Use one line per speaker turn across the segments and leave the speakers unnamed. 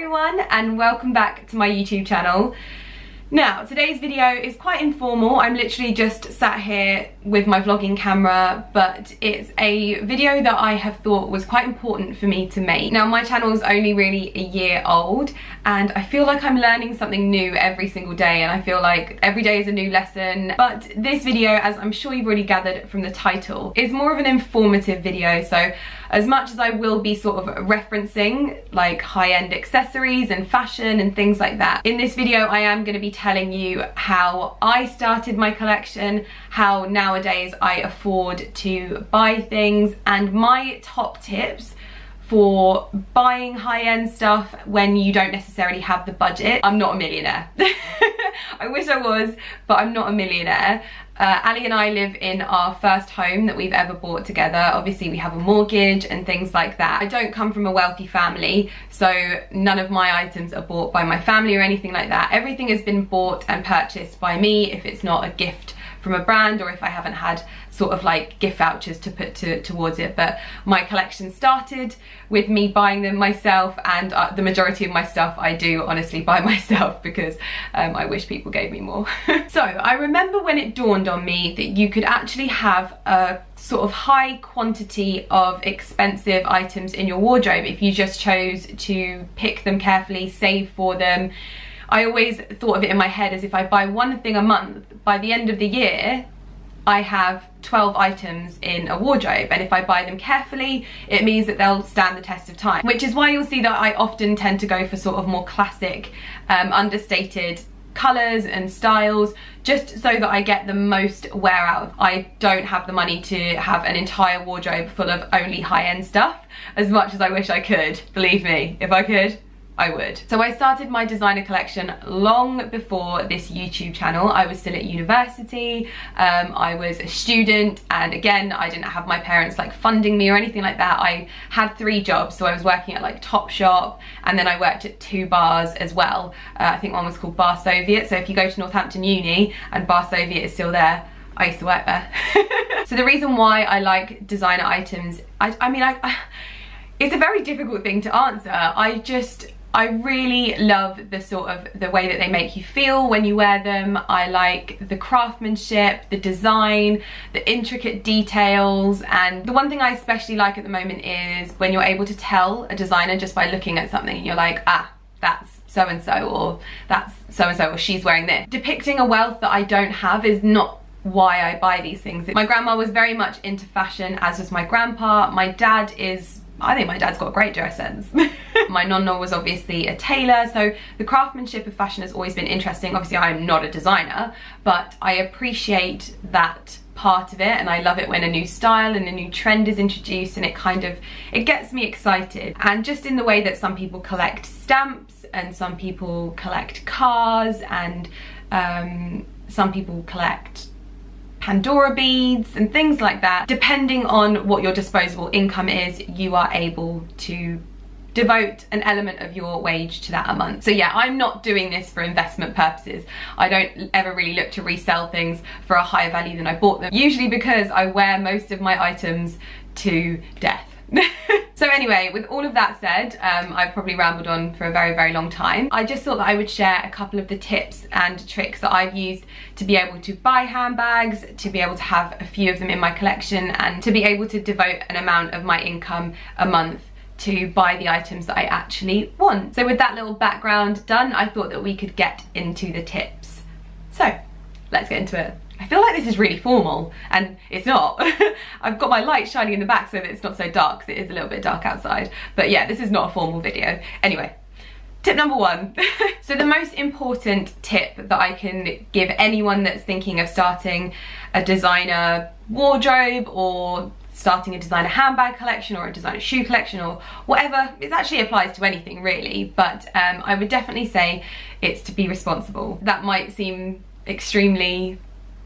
everyone and welcome back to my YouTube channel. Now, today's video is quite informal. I'm literally just sat here with my vlogging camera, but it's a video that I have thought was quite important for me to make. Now, my channel is only really a year old, and I feel like I'm learning something new every single day, and I feel like every day is a new lesson. But this video, as I'm sure you've already gathered from the title, is more of an informative video, so as much as I will be sort of referencing like high-end accessories and fashion and things like that, in this video I am going to be telling you how I started my collection, how nowadays I afford to buy things, and my top tips for buying high-end stuff when you don't necessarily have the budget. I'm not a millionaire. I wish I was, but I'm not a millionaire. Uh, Ali and I live in our first home that we've ever bought together. Obviously we have a mortgage and things like that. I don't come from a wealthy family, so none of my items are bought by my family or anything like that. Everything has been bought and purchased by me if it's not a gift from a brand or if I haven't had sort of like gift vouchers to put to, towards it but my collection started with me buying them myself and uh, the majority of my stuff I do honestly buy myself because um, I wish people gave me more. so I remember when it dawned on me that you could actually have a sort of high quantity of expensive items in your wardrobe if you just chose to pick them carefully, save for them. I always thought of it in my head as if I buy one thing a month, by the end of the year, I have 12 items in a wardrobe. And if I buy them carefully it means that they'll stand the test of time. Which is why you'll see that I often tend to go for sort of more classic um, understated colours and styles just so that I get the most wear out. I don't have the money to have an entire wardrobe full of only high-end stuff as much as I wish I could, believe me, if I could I would. So I started my designer collection long before this YouTube channel. I was still at university, um, I was a student, and again, I didn't have my parents like funding me or anything like that. I had three jobs, so I was working at like Topshop, and then I worked at two bars as well. Uh, I think one was called Bar Soviet, so if you go to Northampton Uni and Bar Soviet is still there, I used to work there. so the reason why I like designer items, I, I mean, I, I, it's a very difficult thing to answer. I just, I really love the sort of the way that they make you feel when you wear them. I like the craftsmanship, the design, the intricate details and the one thing I especially like at the moment is when you're able to tell a designer just by looking at something you're like ah that's so and so or that's so and so or she's wearing this. Depicting a wealth that I don't have is not why I buy these things. My grandma was very much into fashion as was my grandpa. My dad is I think my dad's got great dress sense. my nonna was obviously a tailor, so the craftsmanship of fashion has always been interesting. Obviously, I'm not a designer, but I appreciate that part of it and I love it when a new style and a new trend is introduced and it kind of it gets me excited and just in the way that some people collect stamps and some people collect cars and um, some people collect Pandora beads and things like that. Depending on what your disposable income is, you are able to devote an element of your wage to that a month. So yeah, I'm not doing this for investment purposes. I don't ever really look to resell things for a higher value than I bought them. Usually because I wear most of my items to death. so anyway, with all of that said, um, I've probably rambled on for a very, very long time. I just thought that I would share a couple of the tips and tricks that I've used to be able to buy handbags, to be able to have a few of them in my collection, and to be able to devote an amount of my income a month to buy the items that I actually want. So with that little background done, I thought that we could get into the tips. So, let's get into it. I feel like this is really formal and it's not. I've got my light shining in the back so that it's not so dark because it is a little bit dark outside. But yeah, this is not a formal video. Anyway, tip number one. so the most important tip that I can give anyone that's thinking of starting a designer wardrobe or starting a designer handbag collection or a designer shoe collection or whatever, it actually applies to anything really, but um, I would definitely say it's to be responsible. That might seem extremely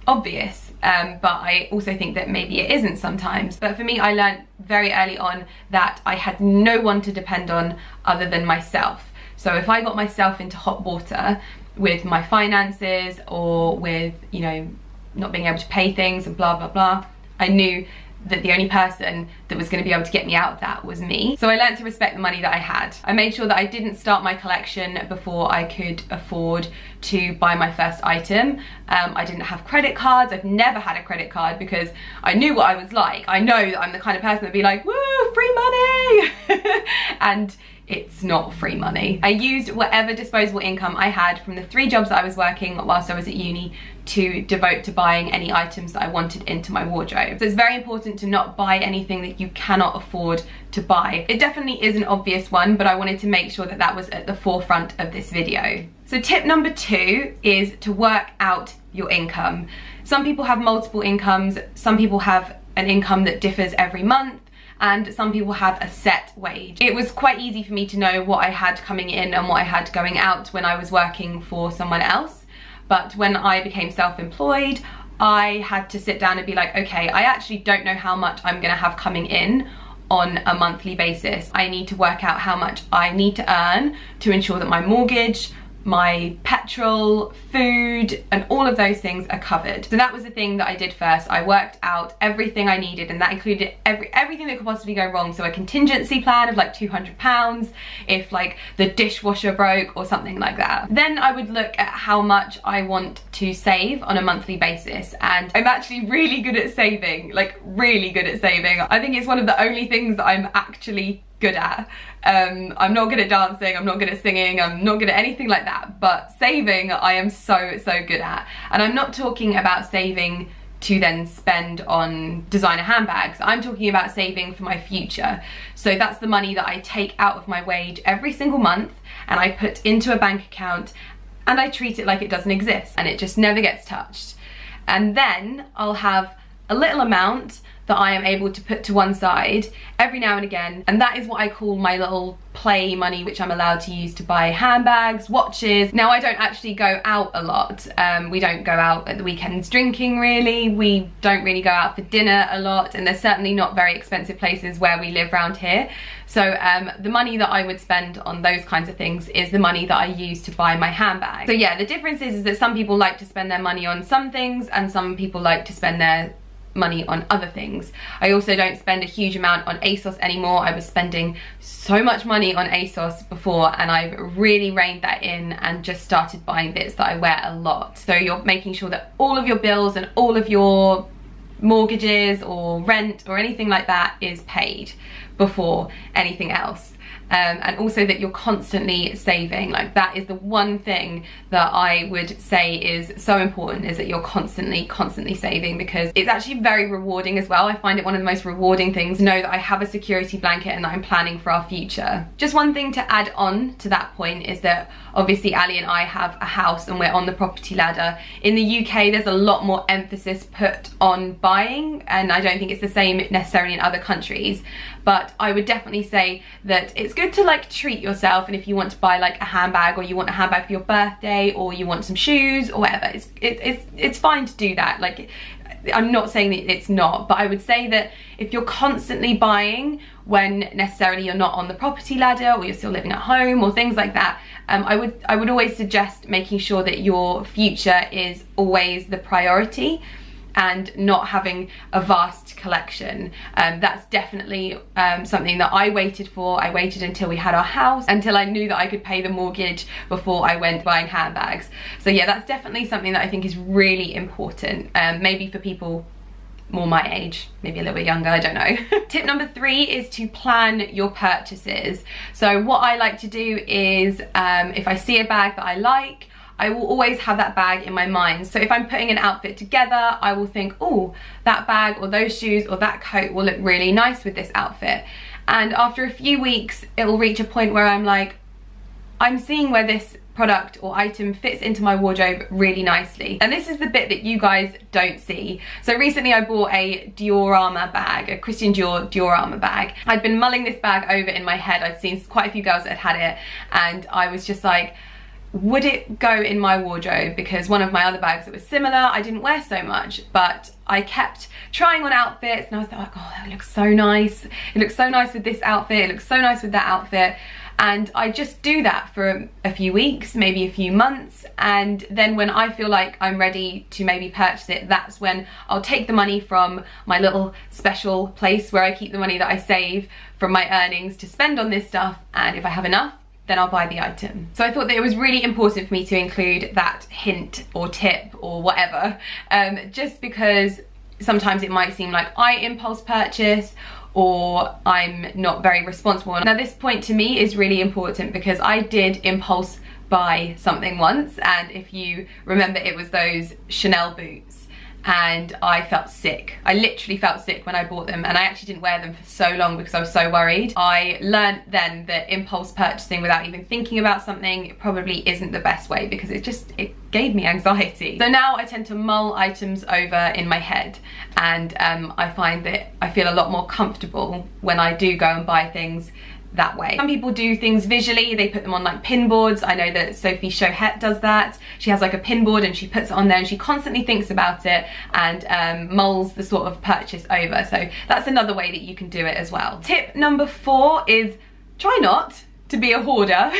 obvious um, but I also think that maybe it isn't sometimes. But for me, I learned very early on that I had no one to depend on other than myself. So if I got myself into hot water with my finances or with, you know, not being able to pay things and blah, blah, blah, I knew that the only person that was going to be able to get me out of that was me. So I learned to respect the money that I had. I made sure that I didn't start my collection before I could afford to buy my first item. Um, I didn't have credit cards. I've never had a credit card because I knew what I was like. I know that I'm the kind of person that'd be like, woo, free money! and it's not free money. I used whatever disposable income I had from the three jobs that I was working whilst I was at uni to devote to buying any items that I wanted into my wardrobe. So it's very important to not buy anything that you cannot afford to buy. It definitely is an obvious one, but I wanted to make sure that that was at the forefront of this video. So tip number two is to work out your income. Some people have multiple incomes, some people have an income that differs every month, and some people have a set wage. It was quite easy for me to know what I had coming in and what I had going out when I was working for someone else but when I became self-employed, I had to sit down and be like, okay, I actually don't know how much I'm gonna have coming in on a monthly basis. I need to work out how much I need to earn to ensure that my mortgage, my petrol, food, and all of those things are covered. So that was the thing that I did first. I worked out everything I needed and that included every everything that could possibly go wrong. So a contingency plan of like 200 pounds if like the dishwasher broke or something like that. Then I would look at how much I want to save on a monthly basis and I'm actually really good at saving, like really good at saving. I think it's one of the only things that I'm actually good at. Um, I'm not good at dancing, I'm not good at singing, I'm not good at anything like that, but saving I am so, so good at. And I'm not talking about saving to then spend on designer handbags. I'm talking about saving for my future. So that's the money that I take out of my wage every single month and I put into a bank account and I treat it like it doesn't exist and it just never gets touched. And then I'll have a little amount that I am able to put to one side every now and again and that is what I call my little play money which I'm allowed to use to buy handbags, watches. Now I don't actually go out a lot. Um, we don't go out at the weekends drinking really. We don't really go out for dinner a lot and there's certainly not very expensive places where we live around here. So um, the money that I would spend on those kinds of things is the money that I use to buy my handbag. So yeah, the difference is, is that some people like to spend their money on some things and some people like to spend their money on other things. I also don't spend a huge amount on ASOS anymore. I was spending so much money on ASOS before and I've really reined that in and just started buying bits that I wear a lot. So you're making sure that all of your bills and all of your mortgages or rent or anything like that is paid before anything else um, and also that you're constantly saving. Like that is the one thing that I would say is so important is that you're constantly constantly saving because it's actually very rewarding as well. I find it one of the most rewarding things. Know that I have a security blanket and that I'm planning for our future. Just one thing to add on to that point is that obviously Ali and I have a house and we're on the property ladder. In the UK there's a lot more emphasis put on buying and I don't think it's the same necessarily in other countries. But I would definitely say that it's good to like treat yourself and if you want to buy like a handbag or you want a handbag for your birthday or you want some shoes or whatever it's it, it's it's fine to do that like I'm not saying that it's not, but I would say that if you're constantly buying when necessarily you're not on the property ladder or you're still living at home or things like that, um, I would I would always suggest making sure that your future is always the priority and not having a vast collection. Um, that's definitely um, something that I waited for. I waited until we had our house, until I knew that I could pay the mortgage before I went buying handbags. So yeah, that's definitely something that I think is really important. Um, maybe for people more my age, maybe a little bit younger, I don't know. Tip number three is to plan your purchases. So what I like to do is um, if I see a bag that I like, I will always have that bag in my mind. So if I'm putting an outfit together, I will think, oh, that bag or those shoes or that coat will look really nice with this outfit. And after a few weeks, it will reach a point where I'm like, I'm seeing where this product or item fits into my wardrobe really nicely. And this is the bit that you guys don't see. So recently I bought a Diorama bag, a Christian Dior Diorama bag. I'd been mulling this bag over in my head. I'd seen quite a few girls that had had it and I was just like, would it go in my wardrobe? Because one of my other bags that was similar I didn't wear so much but I kept trying on outfits and I was like oh that looks so nice. It looks so nice with this outfit. It looks so nice with that outfit. And I just do that for a few weeks, maybe a few months, and then when I feel like I'm ready to maybe purchase it, that's when I'll take the money from my little special place where I keep the money that I save from my earnings to spend on this stuff, and if I have enough, then I'll buy the item. So I thought that it was really important for me to include that hint or tip or whatever, um, just because sometimes it might seem like I impulse purchase or I'm not very responsible. Now this point to me is really important because I did impulse buy something once and if you remember it was those Chanel boots and I felt sick. I literally felt sick when I bought them and I actually didn't wear them for so long because I was so worried. I learned then that impulse purchasing without even thinking about something probably isn't the best way because it just, it gave me anxiety. So now I tend to mull items over in my head and um, I find that I feel a lot more comfortable when I do go and buy things that way. Some people do things visually, they put them on like pin boards. I know that Sophie Shohet does that. She has like a pin board and she puts it on there and she constantly thinks about it and um, mulls the sort of purchase over. So that's another way that you can do it as well. Tip number four is try not to be a hoarder.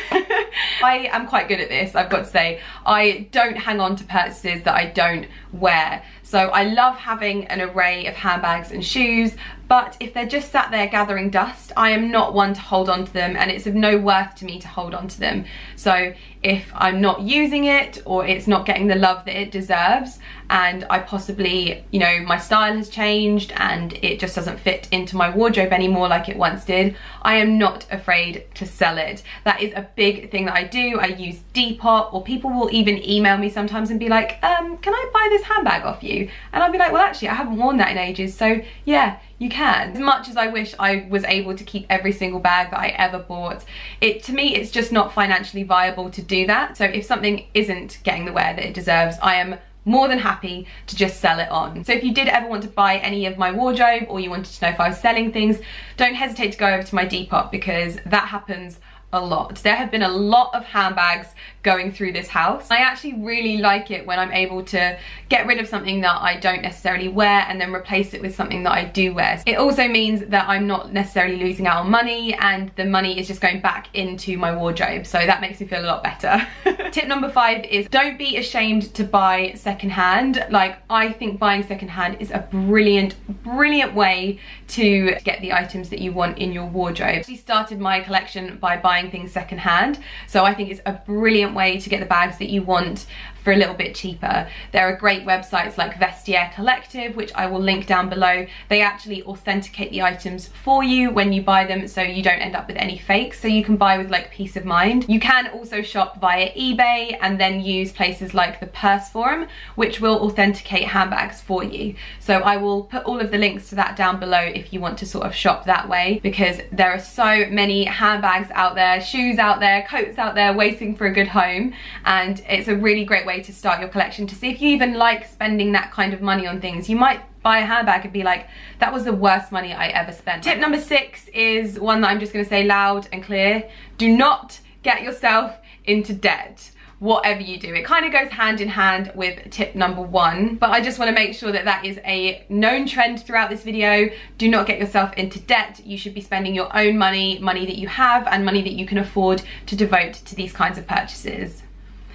I am quite good at this, I've got to say. I don't hang on to purchases that I don't wear. So I love having an array of handbags and shoes, but if they're just sat there gathering dust, I am not one to hold on to them and it's of no worth to me to hold on to them. So if I'm not using it or it's not getting the love that it deserves and I possibly, you know, my style has changed and it just doesn't fit into my wardrobe anymore like it once did, I am not afraid to sell it. That is a big thing that I do. I use Depop or people will even email me sometimes and be like, um, can I buy this handbag off you? And I'll be like, well actually I haven't worn that in ages so yeah, you can. As much as I wish I was able to keep every single bag that I ever bought, it to me it's just not financially viable to do that. So if something isn't getting the wear that it deserves, I am more than happy to just sell it on. So if you did ever want to buy any of my wardrobe or you wanted to know if I was selling things, don't hesitate to go over to my Depop because that happens a lot. There have been a lot of handbags going through this house. I actually really like it when I'm able to get rid of something that I don't necessarily wear and then replace it with something that I do wear. It also means that I'm not necessarily losing out on money and the money is just going back into my wardrobe. So that makes me feel a lot better. Tip number five is don't be ashamed to buy secondhand. Like I think buying secondhand is a brilliant, brilliant way to get the items that you want in your wardrobe. I started my collection by buying things secondhand. So I think it's a brilliant way to get the bags that you want for a little bit cheaper. There are great websites like Vestiaire Collective, which I will link down below. They actually authenticate the items for you when you buy them so you don't end up with any fakes. So you can buy with like peace of mind. You can also shop via eBay and then use places like the Purse Forum, which will authenticate handbags for you. So I will put all of the links to that down below if you want to sort of shop that way because there are so many handbags out there, shoes out there, coats out there waiting for a good home and it's a really great way way to start your collection to see if you even like spending that kind of money on things. You might buy a handbag and be like, that was the worst money I ever spent. Tip number six is one that I'm just gonna say loud and clear. Do not get yourself into debt whatever you do. It kind of goes hand in hand with tip number one, but I just want to make sure that that is a known trend throughout this video. Do not get yourself into debt. You should be spending your own money, money that you have, and money that you can afford to devote to these kinds of purchases.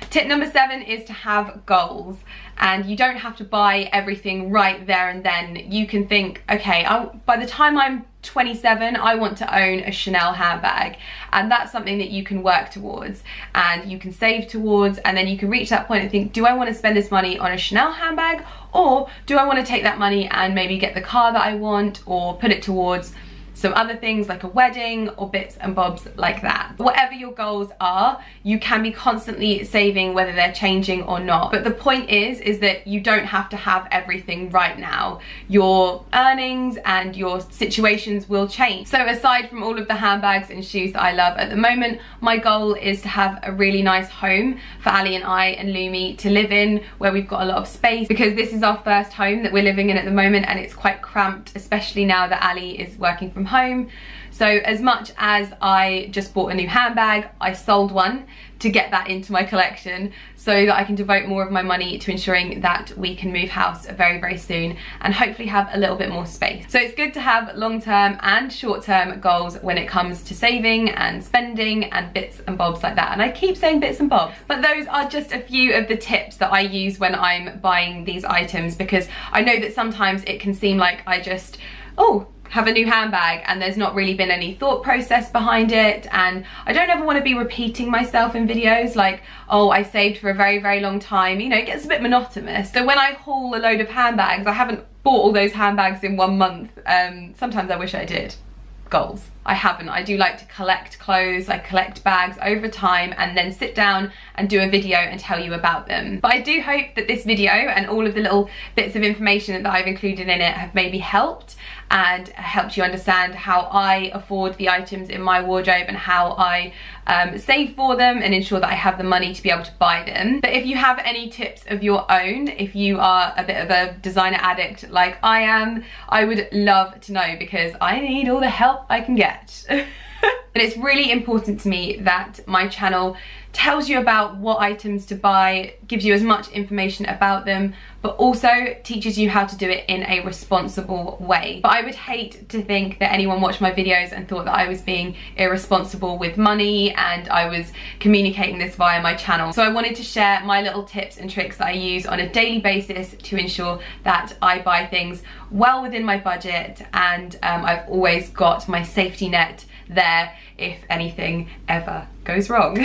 Tip number seven is to have goals. And you don't have to buy everything right there and then. You can think, okay, I'll, by the time I'm 27, I want to own a Chanel handbag. And that's something that you can work towards and you can save towards. And then you can reach that point and think, do I want to spend this money on a Chanel handbag? Or do I want to take that money and maybe get the car that I want or put it towards some other things like a wedding or bits and bobs like that. Whatever your goals are, you can be constantly saving whether they're changing or not. But the point is, is that you don't have to have everything right now. Your earnings and your situations will change. So aside from all of the handbags and shoes that I love at the moment, my goal is to have a really nice home for Ali and I and Lumi to live in where we've got a lot of space because this is our first home that we're living in at the moment and it's quite cramped, especially now that Ali is working from home. So as much as I just bought a new handbag, I sold one to get that into my collection so that I can devote more of my money to ensuring that we can move house very, very soon and hopefully have a little bit more space. So it's good to have long-term and short-term goals when it comes to saving and spending and bits and bobs like that. And I keep saying bits and bobs, but those are just a few of the tips that I use when I'm buying these items because I know that sometimes it can seem like I just, oh, have a new handbag and there's not really been any thought process behind it and I don't ever want to be repeating myself in videos like oh I saved for a very very long time you know it gets a bit monotonous so when I haul a load of handbags I haven't bought all those handbags in one month um, sometimes I wish I did goals. I haven't. I do like to collect clothes, I collect bags over time and then sit down and do a video and tell you about them. But I do hope that this video and all of the little bits of information that I've included in it have maybe helped and helped you understand how I afford the items in my wardrobe and how I um, save for them and ensure that I have the money to be able to buy them. But if you have any tips of your own, if you are a bit of a designer addict like I am, I would love to know because I need all the help I can get. and it's really important to me that my channel tells you about what items to buy, gives you as much information about them, but also teaches you how to do it in a responsible way. But I would hate to think that anyone watched my videos and thought that I was being irresponsible with money and I was communicating this via my channel. So I wanted to share my little tips and tricks that I use on a daily basis to ensure that I buy things well within my budget and um, I've always got my safety net there if anything ever goes wrong.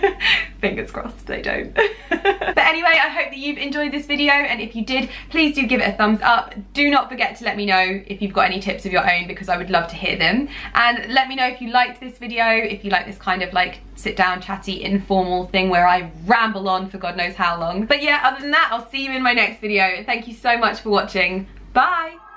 Fingers crossed they don't. but anyway, I hope that you've enjoyed this video and if you did, please do give it a thumbs up. Do not forget to let me know if you've got any tips of your own because I would love to hear them. And let me know if you liked this video, if you like this kind of like sit down, chatty, informal thing where I ramble on for God knows how long. But yeah, other than that, I'll see you in my next video. Thank you so much for watching. Bye!